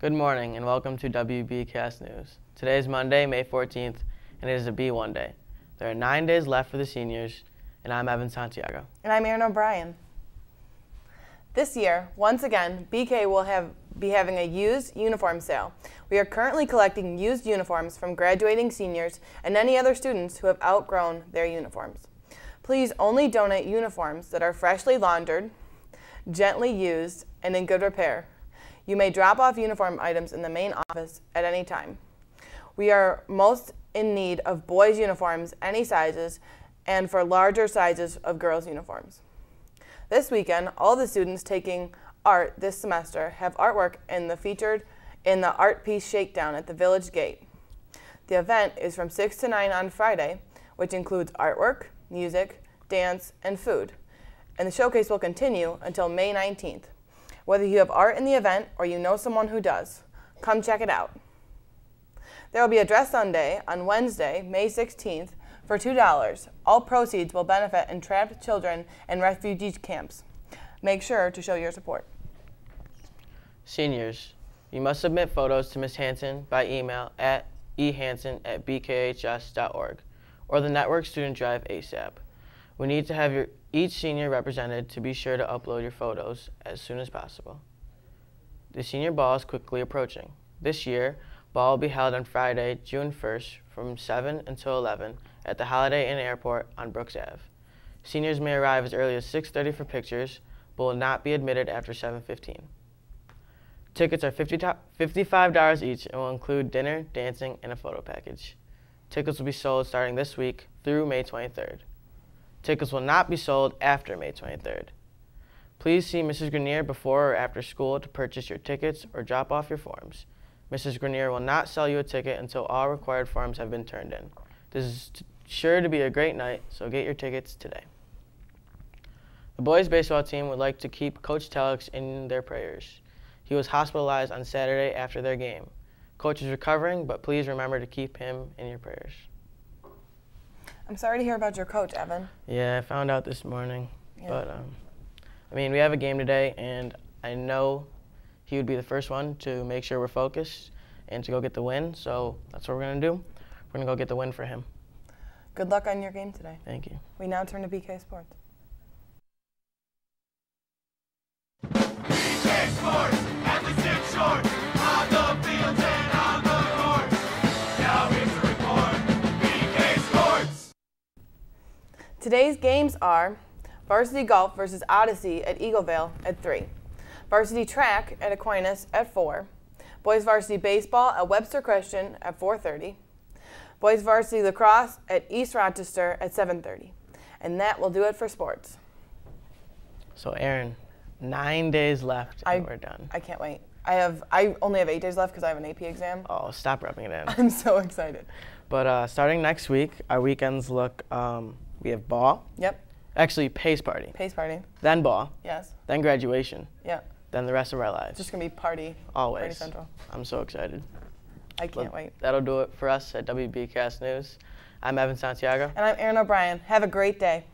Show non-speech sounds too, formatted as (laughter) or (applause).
Good morning and welcome to WBcast News. Today is Monday, May 14th, and it is a B1 day. There are nine days left for the seniors, and I'm Evan Santiago. And I'm Aaron O'Brien. This year, once again, BK will have be having a used uniform sale. We are currently collecting used uniforms from graduating seniors and any other students who have outgrown their uniforms. Please only donate uniforms that are freshly laundered, gently used, and in good repair. You may drop off uniform items in the main office at any time. We are most in need of boys' uniforms, any sizes, and for larger sizes of girls' uniforms. This weekend, all the students taking art this semester have artwork in the featured in the art piece shakedown at the village gate. The event is from 6 to 9 on Friday, which includes artwork, music, dance, and food. And the showcase will continue until May 19th. Whether you have art in the event or you know someone who does, come check it out. There will be a dress Sunday on Wednesday, May 16th for $2. All proceeds will benefit entrapped children in refugee camps. Make sure to show your support. Seniors, you must submit photos to Ms. Hanson by email at ehanson at bkhs.org or the Network Student Drive ASAP. We need to have your, each senior represented to be sure to upload your photos as soon as possible. The senior ball is quickly approaching. This year, ball will be held on Friday, June 1st from 7 until 11 at the Holiday Inn Airport on Brooks Ave. Seniors may arrive as early as 6.30 for pictures, but will not be admitted after 7.15. Tickets are $55 each and will include dinner, dancing, and a photo package. Tickets will be sold starting this week through May 23rd. Tickets will not be sold after May 23rd. Please see Mrs. Grenier before or after school to purchase your tickets or drop off your forms. Mrs. Grenier will not sell you a ticket until all required forms have been turned in. This is sure to be a great night, so get your tickets today. The boys baseball team would like to keep Coach Telix in their prayers. He was hospitalized on Saturday after their game. Coach is recovering, but please remember to keep him in your prayers. I'm sorry to hear about your coach, Evan. Yeah, I found out this morning. Yeah. But, um, I mean, we have a game today, and I know he would be the first one to make sure we're focused and to go get the win. So that's what we're going to do. We're going to go get the win for him. Good luck on your game today. Thank you. We now turn to BK Sports. BK Sports, Today's games are varsity golf versus Odyssey at Eaglevale at 3, varsity track at Aquinas at 4, boys varsity baseball at Webster Christian at 4:30, boys varsity lacrosse at East Rochester at 7:30. And that will do it for sports. So, Aaron, nine days left and I- we're done. I can't wait. I have I only have 8 days left cuz I have an AP exam. oh, stop rubbing it in. (laughs) I'm so excited. but uh, starting next week, our weekends look um, we have ball, Yep, actually, pace party, pace party. then ball, Yes. then graduation, Yeah. then the rest of our lives. Just going to be party. Always. Party central. I'm so excited. I can't wait. That'll do it for us at WBcast News. I'm Evan Santiago. And I'm Aaron O'Brien. Have a great day.